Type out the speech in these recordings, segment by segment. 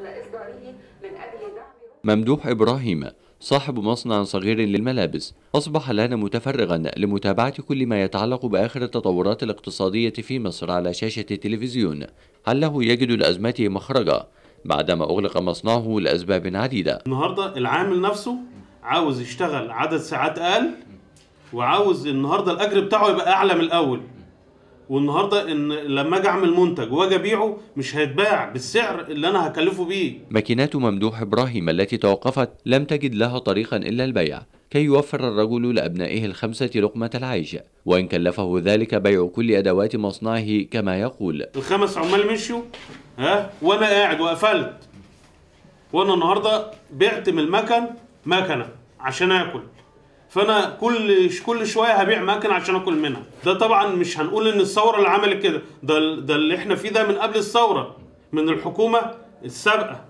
قبل إصداره من أجل دعم ممدوح إبراهيم صاحب مصنع صغير للملابس أصبح الآن متفرغا لمتابعة كل ما يتعلق بآخر التطورات الاقتصادية في مصر على شاشة التلفزيون. عله يجد لأزمته مخرجا بعدما أغلق مصنعه لأسباب عديدة؟ النهارده العامل نفسه عاوز يشتغل عدد ساعات أقل وعاوز النهارده الأجر بتاعه يبقى أعلى من الأول. والنهارده إن لما أجي أعمل منتج وأجي أبيعه مش هيتباع بالسعر اللي أنا هكلفه بيه. ماكينات ممدوح إبراهيم التي توقفت لم تجد لها طريقا إلا البيع كي يوفر الرجل لأبنائه الخمسة لقمة العيش وإن كلفه ذلك بيع كل أدوات مصنعه كما يقول. الخمس عمال مشيوا ها؟ وأنا قاعد وقفلت. وأنا النهارده بعت من المكن مكنة عشان آكل. فانا كل كل شوية هبيع مكنة عشان أكل منها. ده طبعا مش هنقول إن الثورة اللي عملت كده ده ده اللي إحنا فيه ده من قبل الثورة من الحكومة السابقة.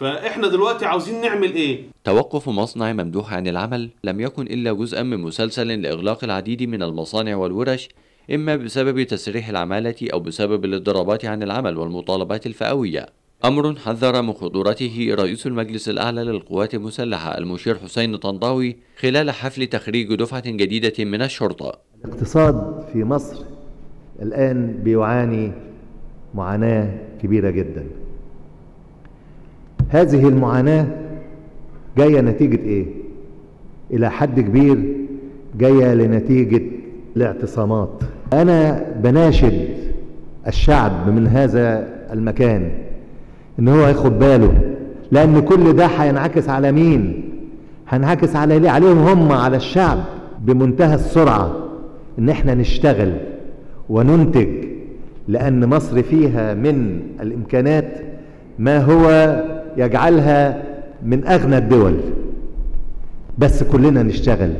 فإحنا دلوقتي عاوزين نعمل إيه؟ توقف مصنع ممدوح عن العمل لم يكن إلا جزءا من مسلسل لإغلاق العديد من المصانع والورش إما بسبب تسريح العمالة أو بسبب الاضطرابات عن العمل والمطالبات الفئوية. أمر حذر من خطورته رئيس المجلس الأعلى للقوات المسلحة المشير حسين طنطاوي خلال حفل تخريج دفعة جديدة من الشرطة. الاقتصاد في مصر الآن بيعاني معاناة كبيرة جدا. هذه المعاناة جاية نتيجة إيه؟ إلى حد كبير جاية لنتيجة الاعتصامات. أنا بناشد الشعب من هذا المكان. إن هو ياخد باله لأن كل ده هينعكس على مين؟ هينعكس على ليه؟ عليهم هم على الشعب بمنتهى السرعة إن إحنا نشتغل وننتج لأن مصر فيها من الإمكانات ما هو يجعلها من أغنى الدول بس كلنا نشتغل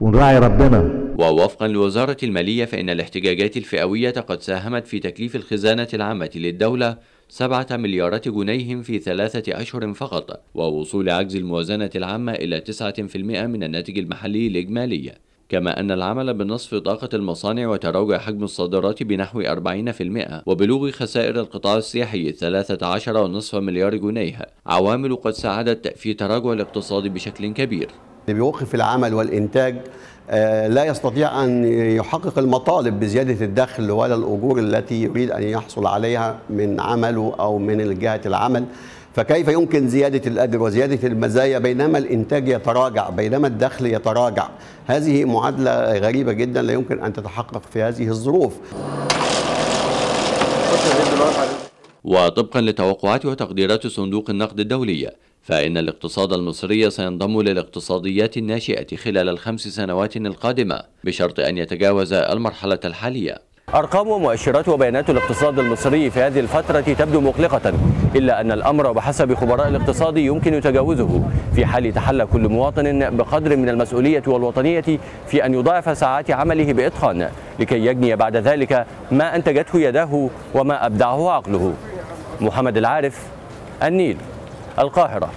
ونراعي ربنا ووفقا لوزارة المالية فإن الاحتجاجات الفئوية قد ساهمت في تكليف الخزانة العامة للدولة سبعة مليارات جنيه في ثلاثة أشهر فقط ووصول عجز الموازنة العامة إلى تسعة في المئة من الناتج المحلي الإجمالي كما أن العمل بنصف طاقة المصانع وتراجع حجم الصادرات بنحو 40% وبلوغ خسائر القطاع السياحي 13.5 مليار جنيه. عوامل قد ساعدت في تراجع الاقتصاد بشكل كبير. اللي بيوقف العمل والإنتاج آه، لا يستطيع أن يحقق المطالب بزيادة الدخل ولا الأجور التي يريد أن يحصل عليها من عمله أو من جهة العمل. فكيف يمكن زيادة الأجر وزيادة المزايا بينما الإنتاج يتراجع بينما الدخل يتراجع؟ هذه معادلة غريبة جدا لا يمكن أن تتحقق في هذه الظروف. وطبقا لتوقعات وتقديرات صندوق النقد الدولي فإن الاقتصاد المصري سينضم للاقتصاديات الناشئة خلال الخمس سنوات القادمة بشرط أن يتجاوز المرحلة الحالية. أرقام ومؤشرات وبيانات الاقتصاد المصري في هذه الفترة تبدو مقلقة إلا أن الأمر بحسب خبراء الاقتصاد يمكن تجاوزه. في حال تحلى كل مواطن بقدر من المسؤولية والوطنية في أن يضاعف ساعات عمله بإتقان لكي يجني بعد ذلك ما أنتجته يداه وما أبدعه عقله. محمد العارف النيل. القاهرة.